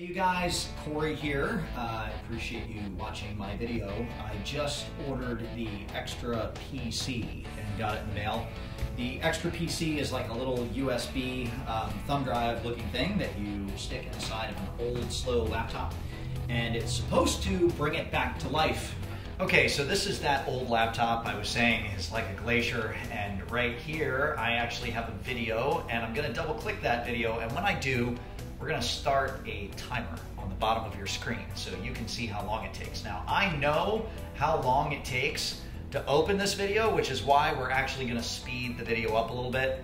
Hey you guys, Corey here. Uh, I appreciate you watching my video. I just ordered the Extra PC and got it in the mail. The XtraPC is like a little USB um, thumb drive looking thing that you stick inside of an old slow laptop and it's supposed to bring it back to life. Okay, so this is that old laptop I was saying is like a glacier and right here I actually have a video and I'm gonna double click that video and when I do we're gonna start a timer on the bottom of your screen so you can see how long it takes. Now, I know how long it takes to open this video, which is why we're actually gonna speed the video up a little bit.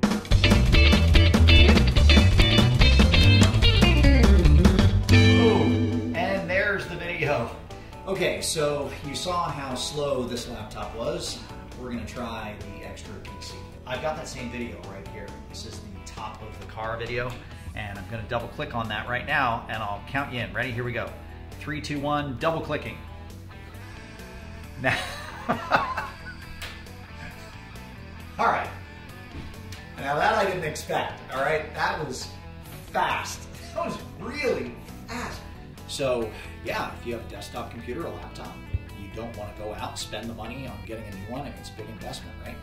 And there's the video. Okay, so you saw how slow this laptop was. We're gonna try the XtraPC. I've got that same video right here. This is the top of the car video. And I'm gonna double click on that right now and I'll count you in. Ready, here we go. Three, two, one, double clicking. Now, all right. Now that I didn't expect, all right? That was fast. That was really fast. So yeah, if you have a desktop computer, a laptop, you don't want to go out spend the money on getting a new one. It's a big investment, right?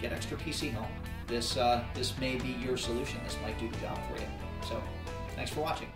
Get XtraPC home. This, uh, this may be your solution. This might do the job for you. So thanks for watching.